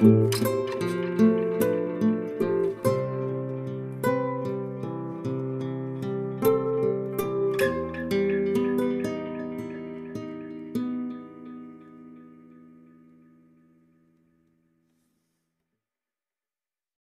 Música